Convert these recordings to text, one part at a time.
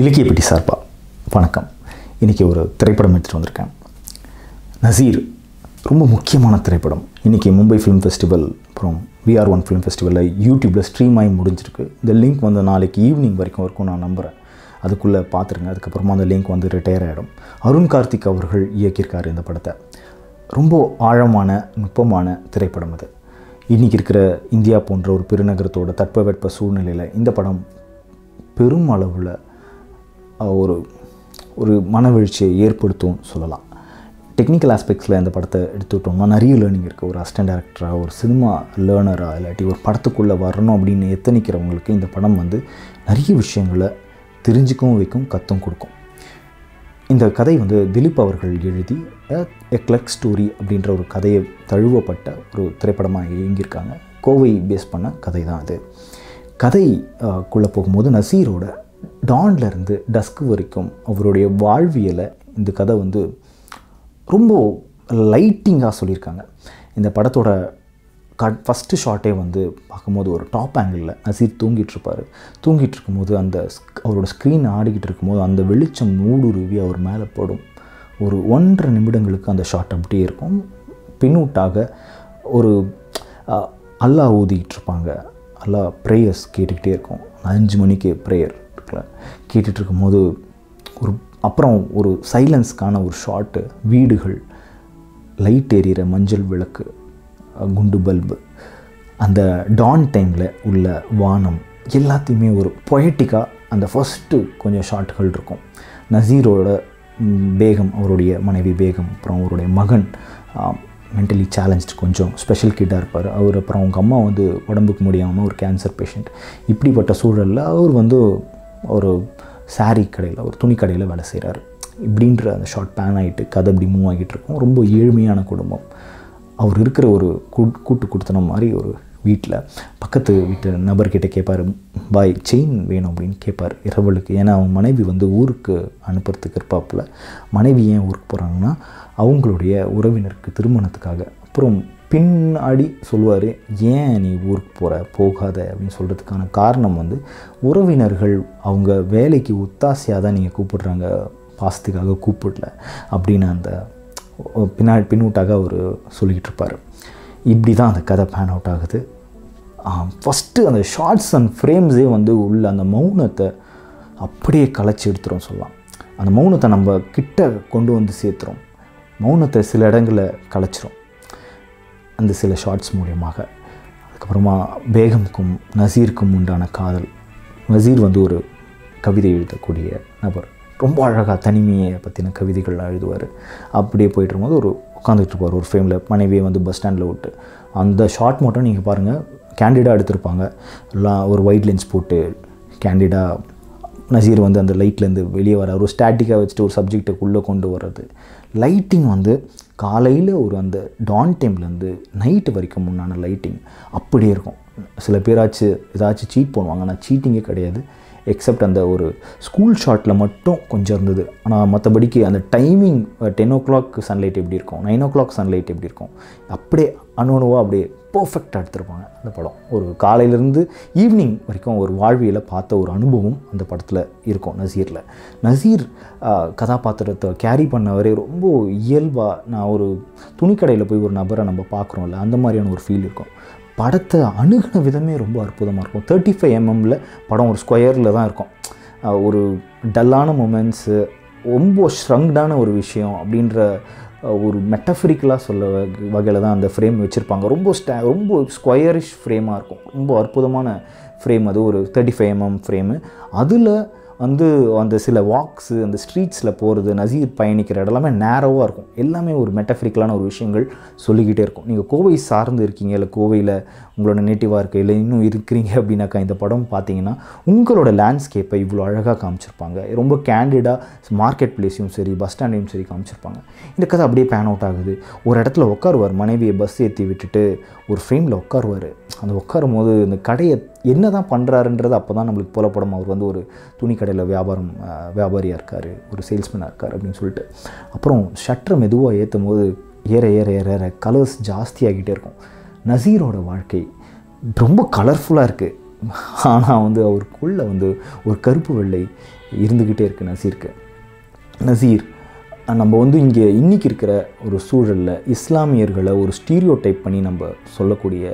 இலக்கியப்பட்டி சார்பா? வணக்கம். இன்றைக்கி ஒரு திரைப்படம் எடுத்துகிட்டு வந்திருக்கேன். நசீர் ரொம்ப முக்கியமான திரைப்படம். இன்றைக்கி மும்பை ஃபிலிம் ஃபெஸ்டிவல் அப்புறம் விஆர் ஒன் ஃபிலிம் ஃபெஸ்டிவலில் யூடியூப்பில் ஸ்ட்ரீம் ஆகி முடிஞ்சிருக்கு. இந்த லிங்க் வந்து நாளைக்கு ஈவினிங் வரைக்கும் இருக்கும் நான் நம்புகிறேன் அதுக்குள்ளே பார்த்துருங்க அதுக்கப்புறமா அந்த லிங்க் வந்து ரிட்டையர் ஆகிடும் அருண் கார்த்திக் அவர்கள் இயக்கியிருக்காரு இந்த படத்தை. ரொம்ப ஆழமான நுட்பமான திரைப்படம் அது. இன்றைக்கி இருக்கிற இந்தியா போன்ற ஒரு பெருநகரத்தோட தட்பவெட்ப சூழ்நிலையில் இந்த படம் பெரும் அளவில் ஒரு ஒரு மனவெழுச்சியை ஏற்படுத்தும் சொல்லலாம். டெக்னிக்கல் ஆஸ்பெக்ட்ஸில் இந்த படத்தை எடுத்துக்கிட்டோம்னா நிறைய லேர்னிங் இருக்குது ஒரு அசிஸ்டன்ட் டேரக்டராக ஒரு சினிமா லேர்னராக இல்லாட்டி ஒரு படத்துக்குள்ளே வரணும் அப்படின்னு எத்தனிக்கிறவங்களுக்கு இந்த படம் வந்து நிறைய விஷயங்களை தெரிஞ்சுக்கவும் வைக்கும் கத்தும் கொடுக்கும். இந்த கதை வந்து திலீப் அவர்கள் எழுதி எ கிளக் ஸ்டோரி அப்படின்ற ஒரு கதையை தழுவப்பட்ட ஒரு திரைப்படமாக இயங்கியிருக்காங்க. கோவை பேஸ் பண்ண கதை தான் அது. கதைக்குள்ளே போகும்போது நசீரோட டான்லேருந்து டஸ்க் வரைக்கும் அவருடைய வாழ்வியலை இந்த கதை வந்து ரொம்ப லைட்டிங்காக சொல்லியிருக்காங்க. இந்த படத்தோட கட் ஃபஸ்ட்டு ஷாட்டே வந்து பார்க்கும்போது ஒரு டாப் ஆங்கிளில் நசீர் தூங்கிட்டு இருப்பார் தூங்கிட்டு இருக்கும்போது அந்த அவரோட ஸ்க்ரீன் ஆடிக்கிட்டு இருக்கும்போது அந்த வெளிச்சம் மூடுருவி அவர் மேலே போடும். ஒரு ஒன்றரை நிமிடங்களுக்கு அந்த ஷாட் அப்படியே இருக்கும். பின்னூட்டாக ஒரு அல்லா அல்லாஹ் ஊதிக்கிட்டு இருப்பாங்க அல்லாஹ் ப்ரேயர்ஸ் கேட்டுக்கிட்டே இருக்கும். அஞ்சு மணிக்கு ப்ரேயர் இருக்குல்ல கேட்டுட்ருக்கும் போது ஒரு அப்புறம் ஒரு சைலன்ஸ்க்கான ஒரு ஷாட்டு வீடுகள் லைட் எரியிற மஞ்சள் விளக்கு குண்டு பல்பு அந்த டான் டைமில் உள்ள வானம் எல்லாத்தையுமே ஒரு பொயட்டிக்காக அந்த ஃபஸ்ட்டு கொஞ்சம் ஷாட்டுகள் இருக்கும். நசீரோட பேகம் அவருடைய மனைவி பேகம் அப்புறம் அவருடைய மகன் மென்டலி சேலஞ்ச்டு கொஞ்சம் ஸ்பெஷல் கிட்டாக இருப்பார். அவர் அப்புறம் அவங்க அம்மா வந்து உடம்புக்கு முடியாமல் ஒரு கேன்சர் பேஷண்ட் இப்படிப்பட்ட சூழலில் அவர் வந்து ஒரு சாரீ கடையில் ஒரு துணி கடையில் வேலை செய்கிறாரு இப்படின்ற அந்த ஷார்ட் பேன் ஆகிட்டு கதை இப்படி மூவ் ஆகிட்டு இருக்கும். ரொம்ப ஏழ்மையான குடும்பம். அவர் இருக்கிற ஒரு கூட்டு கொடுத்தன மாதிரி ஒரு வீட்டில் பக்கத்து வீட்டு நபர்கிட்ட கேட்பார் பாய் செயின் வேணும் அப்படின்னு கேட்பார் இரவலுக்கு. ஏன்னா அவங்க மனைவி வந்து ஊருக்கு அனுப்புறதுக்கு இருப்பாப்புல மனைவி ஏன் ஊருக்கு போகிறாங்கன்னா அவங்களுடைய உறவினருக்கு திருமணத்துக்காக. அப்புறம் பின்னாடி சொல்லுவார் ஏன் நீ ஊருக்கு போகிற போகாத. அப்படின்னு சொல்கிறதுக்கான காரணம் வந்து உறவினர்கள் அவங்க வேலைக்கு ஒத்தாசையாக தான் நீங்கள் கூப்பிடுறாங்க. பாசத்துக்காக கூப்பிடல அப்படின்னு அந்த பின்னாடி பின்னூட்டாக அவர் சொல்லிக்கிட்டு இருப்பார். இப்படி தான் அந்த கதை பேன் அவுட் ஆகுது. ஃபஸ்ட்டு அந்த ஷார்ட்ஸ் அண்ட் ஃப்ரேம்ஸே வந்து உள்ள அந்த மௌனத்தை அப்படியே கலைச்சி எடுத்துரும் சொல்லலாம். அந்த மௌனத்தை நம்ம கிட்ட கொண்டு வந்து சேர்த்துறோம் மௌனத்தை சில இடங்களில் கலைச்சிரும். அந்த சில ஷார்ட்ஸ் மூலியமாக. அதுக்கப்புறமா பேகம்க்கும் நசீருக்கும் உண்டான காதல். நசீர் வந்து ஒரு கவிதை எழுதக்கூடிய நபர். ரொம்ப அழகாக தனிமையை பற்றின கவிதைகள்லாம் எழுதுவார். அப்படியே போயிட்டு இருக்கும்போது ஒரு உட்காந்துட்டு இருப்பார் ஒரு ஃப்ரேமில் மனைவியை வந்து பஸ் ஸ்டாண்டில் விட்டு. அந்த ஷார்ட் மட்டும் நீங்கள் பாருங்கள் கேண்டிடாக எடுத்திருப்பாங்க. எல்லாம் ஒரு ஒயிட் லென்ஸ் போட்டு கேண்டிடாக நசீர் வந்து அந்த லைட்லேருந்து வெளியே வர ஒரு ஸ்டாட்டிக்காக வச்சுட்டு ஒரு சப்ஜெக்டை உள்ளே கொண்டு வர்றது. லைட்டிங் வந்து காலையில் ஒரு அந்த டான் டைம்லேருந்து நைட்டு வரைக்கும் முன்னான லைட்டிங் அப்படியே இருக்கும். சில பேராச்சும் ஏதாச்சும் சீட் பண்ணுவாங்க ஆனால் சீட்டிங்கே கிடையாது. எக்ஸப்ட் அந்த ஒரு ஸ்கூல் ஷாட்டில் மட்டும் கொஞ்சம் இருந்தது. ஆனால் மற்றபடிக்கு அந்த timing ten o'clock sunlight எப்படி இருக்கும் நைன் ஓ கிளாக் சன்லைட் எப்படி இருக்கும் அப்படியே அணுவணுவாக அப்படியே பர்ஃபெக்டாக எடுத்திருப்பாங்க அந்த படம். ஒரு காலையிலேருந்து ஈவினிங் வரைக்கும் ஒரு வாழ்வியில் பார்த்த ஒரு அனுபவம் அந்த படத்தில் இருக்கும் நசீரில். நசீர் கதாபாத்திரத்தை கேரி பண்ணவரே ரொம்ப இயல்பாக நான் ஒரு துணிக்கடையில் போய் ஒரு நபரை நம்ம பார்க்குறோம்ல அந்த மாதிரியான ஒரு ஃபீல் இருக்கும். படத்தை அணுகின விதமே ரொம்ப அற்புதமாக இருக்கும். தேர்ட்டி ஃபைவ் எம்எம்மில் படம் ஒரு ஸ்கொயரில் தான் இருக்கும். ஒரு டல்லான மூமெண்ட்ஸு ரொம்ப ஸ்ட்ரங்டான ஒரு விஷயம் அப்படின்ற ஒரு மெட்டஃபரிக்கலாக சொல்ல வகையில் தான் அந்த ஃப்ரேம் வச்சுருப்பாங்க. ரொம்ப ஸ்டா ரொம்ப ஸ்கொயரிஷ் ஃப்ரேமாக இருக்கும். ரொம்ப அற்புதமான ஃப்ரேம் அது ஒரு தேர்ட்டி ஃபைவ் எம்எம் ஃப்ரேமு அதில் வந்து அந்த சில வாக்ஸு அந்த ஸ்ட்ரீட்ஸில் போகிறது நசீர் பயணிக்கிற இடம் எல்லாமே நேரோவாக இருக்கும். எல்லாமே ஒரு மெட்டஃபிரிக்கலான ஒரு விஷயங்கள் சொல்லிக்கிட்டே இருக்கும். நீங்கள் கோவை சார்ந்து இருக்கீங்க இல்லை கோவையில் உங்களோட நேட்டிவாக இருக்க இல்லை இன்னும் இருக்கிறீங்க அப்படின்னாக்கா இந்த படம் பார்த்தீங்கன்னா உங்களோட லேண்ட்ஸ்கேப்பை இவ்வளோ அழகாக காமிச்சிருப்பாங்க. ரொம்ப கேண்டிடாக மார்க்கெட் பிளேஸையும் சரி பஸ் ஸ்டாண்டையும் சரி காமிச்சிருப்பாங்க. இந்த கதை அப்படியே பேன் அவுட் ஆகுது. ஒரு இடத்துல உட்காருவார் மனைவியை பஸ் ஏற்றி விட்டுட்டு ஒரு ஃப்ரேமில் உட்காருவார். அந்த உட்காரும் போது இந்த கடையை என்ன தான் பண்ணுறாருன்றது அப்போ தான் நம்மளுக்கு புலப்படும். அவர் வந்து ஒரு துணி கடையில் வியாபாரம் வியாபாரியாக இருக்கார் ஒரு சேல்ஸ்மேனாக இருக்கார் அப்படின்னு சொல்லிட்டு. அப்புறம் ஷட்டரை மெதுவாக ஏற்றும் போது ஏற ஏற ஏற ஏற கலர்ஸ் ஜாஸ்தியாகிட்டே இருக்கும். நசீரோட வாழ்க்கை ரொம்ப கலர்ஃபுல்லாக இருக்குது ஆனால் வந்து அவருக்குள்ளே வந்து ஒரு கருப்பு வெள்ளை இருந்துக்கிட்டே இருக்குது நசீருக்கு. நசீர் நம்ம வந்து இங்கே இன்றைக்கி இருக்கிற ஒரு சூழலில் இஸ்லாமியர்களை ஒரு ஸ்டீரியோ டைப் பண்ணி நம்ம சொல்லக்கூடிய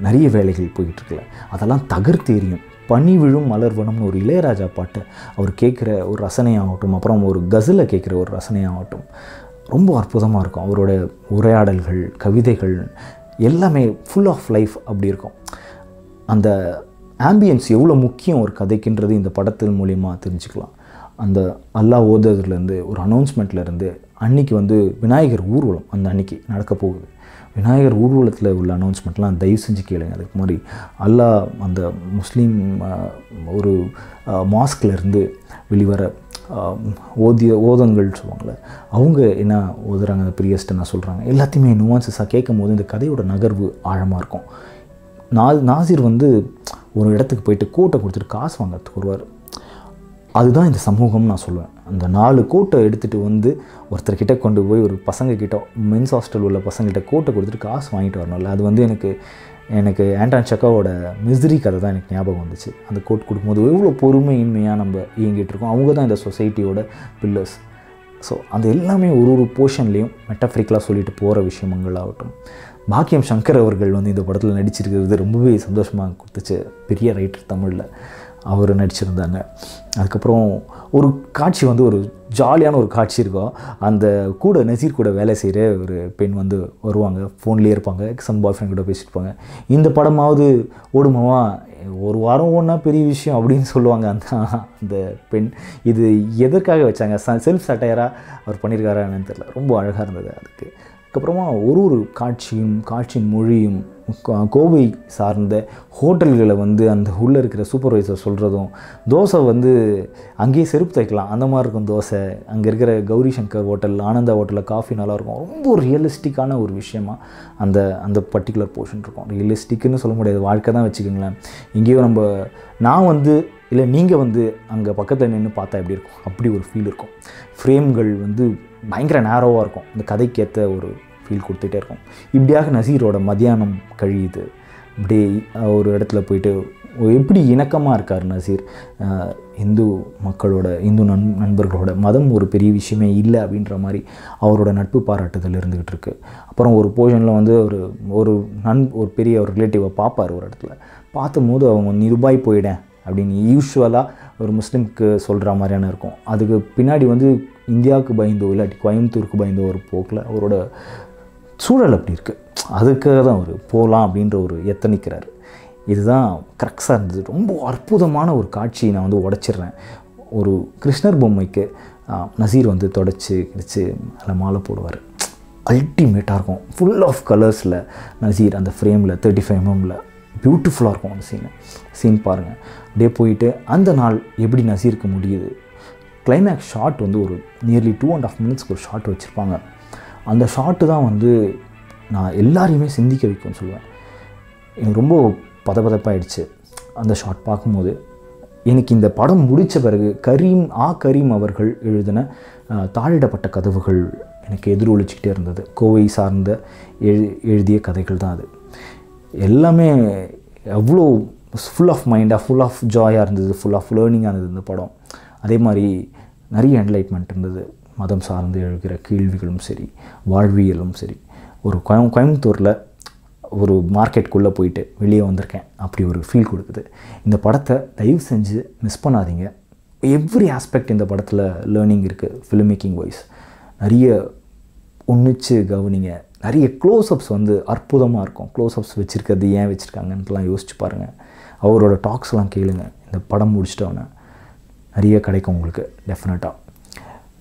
நிறைய வேலைகள் போயிட்டுருக்குல. அதெல்லாம் தகர்த்து எரியும் பனி விழும் மலர்வனம்னு ஒரு இளையராஜா பாட்டு. அவர் கேட்குற ஒரு ரசனையாகட்டும் அப்புறம் ஒரு கசலை கேட்குற ஒரு ரசனையாகட்டும் ரொம்ப அற்புதமாக இருக்கும். அவரோட உரையாடல்கள் கவிதைகள் எல்லாமே ஃபுல் ஆஃப் லைஃப் அப்படி இருக்கும். அந்த ஆம்பியன்ஸ் எவ்வளோ முக்கியம் ஒரு கதைக்குன்றது இந்த படத்தின் மூலிமா தெரிஞ்சுக்கலாம். அந்த அல்லாஹ் ஓதுறதுலேருந்து ஒரு அனௌன்ஸ்மெண்ட்லேருந்து அன்னைக்கு வந்து விநாயகர் ஊர்வலம் அந்த அன்னைக்கு நடக்க போகுது. விநாயகர் ஊர்வலத்தில் உள்ள அனௌன்ஸ்மெண்ட்லாம் தயவு செஞ்சு கேளுங்க. அதுக்கு மாதிரி அல்லாஹ் அந்த முஸ்லீம் ஒரு மாஸ்க்லேருந்து வெளிவர ஓதிய ஓதங்கள் சொல்லுவாங்கள்ல அவங்க என்ன ஓதுறாங்க? அந்த பிரியஸ்ட் என்ன சொல்கிறாங்க எல்லாத்தையுமே நுவான்சஸாக கேட்கும் போது இந்த கதையோட நகர்வு ஆழமாக இருக்கும். நா நாசிர் வந்து ஒரு இடத்துக்கு போயிட்டு கூட்டம் கொடுத்துட்டு காசு வாங்கிறதுக்கு வருவார். அதுதான் இந்த சமூகம் நான் சொல்லுவேன். அந்த நாலு கோட்டை எடுத்துகிட்டு வந்து ஒருத்தர்கிட்ட கொண்டு போய் ஒரு பசங்கக்கிட்ட மென்ஸ் ஹாஸ்டல் உள்ள பசங்கள்கிட்ட கோட்டை கொடுத்துட்டு காசு வாங்கிட்டு வரணும்ல. அது வந்து எனக்கு எனக்கு ஆண்டான் சக்காவோட மிஸ்ரி கதை தான் எனக்கு ஞாபகம் வந்துச்சு. அந்த கோட் கொடுக்கும்போது எவ்வளோ பொறுமையின்மையாக நம்ம இயங்கிட்டு இருக்கோம். அவங்க தான் இந்த சொசைட்டியோட பில்லர்ஸ் ஸோ அது எல்லாமே ஒரு ஒரு போர்ஷன்லேயும் மெட்டஃப்ரிக்கலாக சொல்லிட்டு போகிற விஷயங்களாகட்டும் பாக்கியம் சங்கர் அவர்கள் வந்து இந்த படத்தில் நடிச்சிருக்கிறது ரொம்பவே சந்தோஷமாக கொடுத்துச்சு. பெரிய ரைட்டர் தமிழில். அவர் நடிச்சிருந்தாங்க. அதுக்கப்புறம் ஒரு காட்சி வந்து ஒரு ஜாலியான ஒரு காட்சி இருக்கும் அந்த கூட நசீர் கூட வேலை செய்கிற ஒரு பெண் வந்து வருவாங்க. ஃபோன்லேயே இருப்பாங்க. சம் பாய் ஃப்ரெண்ட் கூட பேசிட்டு இருப்பாங்க. இந்த படமாவது ஓடுமாவா ஒரு வாரம் ஒன்றா பெரிய விஷயம் அப்படின்னு சொல்லுவாங்க அந்த அந்த பெண். இது எதற்காக வச்சாங்க? செல்ஃப் சட்டையராக அவர் பண்ணியிருக்காரா என்னன்னு தெரில ரொம்ப அழகாக இருந்தது அதுக்கு. அதுக்கப்புறமா ஒரு ஒரு காட்சியும் காட்சியின் மொழியும் கோவை சார்ந்த ஹோட்டல்களை வந்து அந்த உள்ளே இருக்கிற சூப்பர்வைசர் சொல்கிறதும் தோசை வந்து அங்கேயே செருப்பு தைக்கலாம். அந்த மாதிரி இருக்கும் தோசை. அங்கே இருக்கிற கௌரி சங்கர் ஹோட்டல் ஆனந்தா ஹோட்டலில் காஃபி நல்லாயிருக்கும் ரொம்ப ரியலிஸ்டிக்கான ஒரு விஷயமா அந்த அந்த பர்டிகுலர் போர்ஷன் இருக்கும். ரியலிஸ்டிக்குன்னு சொல்ல முடியாது. வாழ்க்கை தான் வச்சுக்கோங்களேன். இங்கேயும் நம்ம நான் வந்து இல்லை நீங்கள் வந்து அங்கே பக்கத்தில் நின்று பார்த்தா எப்படி இருக்கும்? அப்படி ஒரு ஃபீல் இருக்கும். ஃப்ரேம்கள் வந்து பயங்கர நேரோவாக இருக்கும். அந்த கதைக்கேற்ற ஒரு ஃபீல் கொடுத்துட்டே இருக்கும். இப்படியாக நசீரோட மதியானம் கழியுது. இப்படி ஒரு இடத்துல போயிட்டு எப்படி இணக்கமாக இருக்கார் நசீர்? இந்து மக்களோட இந்து நண் நண்பர்களோட மதம் ஒரு பெரிய விஷயமே இல்லை அப்படின்ற மாதிரி அவரோட நட்பு பாராட்டுதல் இருந்துக்கிட்டு இருக்கு. அப்புறம் ஒரு போர்ஷனில் வந்து ஒரு ஒரு நண் ஒரு பெரிய ஒரு ரிலேட்டிவை பார்ப்பார் ஒரு இடத்துல. பார்த்தும்போது அவங்க நீ துபாய் போயிடேன் அப்படின்னு யூஸ்வலாக ஒரு முஸ்லீம்க்கு சொல்கிற மாதிரியான இருக்கும். அதுக்கு பின்னாடி வந்து இந்தியாவுக்கு பயந்தோ இல்லாட்டி கோயம்புத்தூருக்கு பயந்தோ ஒரு போக்கில் அவரோட சூழல் அப்படி இருக்குது அதுக்காக தான் அவர் போகலாம் அப்படின்ற ஒரு எத்தனிக்கிறார். இதுதான் கரெக்டாக இருந்தது ரொம்ப அற்புதமான ஒரு காட்சியை நான் வந்து உடைச்சிடுறேன். ஒரு கிருஷ்ணர் பொம்மைக்கு நசீர் வந்து தொடச்சி கிடச்சி அதில் மாலை போடுவார். அல்டிமேட்டாக இருக்கும். ஃபுல் ஆஃப் கலர்ஸில் நசீர் அந்த ஃப்ரேமில் தேர்ட்டி ஃபைவ் எம்எம்மில் பியூட்டிஃபுல்லாக இருக்கும் அந்த சீனு சீன் பாருங்கள் அப்படியே போயிட்டு அந்த நாள் எப்படி நசீருக்கு முடியுது? கிளைமேக்ஸ் ஷாட் வந்து ஒரு நியர்லி டூ அண்ட் ஆஃப் மினிட்ஸ்க்கு ஒரு ஷாட் வச்சுருப்பாங்க. அந்த ஷாட்டு தான் வந்து நான் எல்லாரையுமே சிந்திக்க வைக்கும்னு சொல்லுவேன். எனக்கு ரொம்ப பதபதப்பாயிடுச்சு அந்த ஷாட் பார்க்கும்போது. எனக்கு இந்த படம் முடித்த பிறகு கரீம் ஆ கரீம் அவர்கள் எழுதின தாளிடப்பட்ட தாழிடப்பட்ட கதவுகள் எனக்கு எதிரொலிச்சிக்கிட்டே இருந்தது. கோவை சார்ந்த எழு எழுதிய கதைகள் தான் அது. எல்லாமே அவ்வளோ ஃபுல் ஆஃப் மைண்டாக ஃபுல் ஆஃப் ஜாயாக இருந்தது ஃபுல் ஆஃப் லேர்னிங்காக இருந்தது இந்த படம். அதே மாதிரி நிறைய என்லைட்மெண்ட் இருந்தது. மதம் சார்ந்து எழுகிற கேள்விகளும் சரி வாழ்வியலும் சரி ஒரு கோயம் கோயம்புத்தூரில் ஒரு மார்க்கெட்டுக்குள்ளே போயிட்டு வெளியே வந்திருக்கேன். அப்படி ஒரு ஃபீல் கொடுக்குது. இந்த படத்தை தயவு செஞ்சு மிஸ் பண்ணாதீங்க. எவ்ரி ஆஸ்பெக்ட் இந்த படத்தில் லேர்னிங் இருக்குது ஃபிலிம் மேக்கிங் வைஸ் நிறைய ஒன்றுச்சு கவனிங்க. நிறைய க்ளோஸ்அப்ஸ் வந்து அற்புதமாக இருக்கும். க்ளோஸ்அப்ஸ் வச்சுருக்கிறது ஏன் வச்சுருக்காங்கன்ட்டுலாம் யோசிச்சு பாருங்கள் அவரோட டாக்ஸ்லாம் கேளுங்க. இந்த படம் முடிச்சிட்டோன்னே நிறைய கிடைக்கும் உங்களுக்கு டெஃபினட்டாக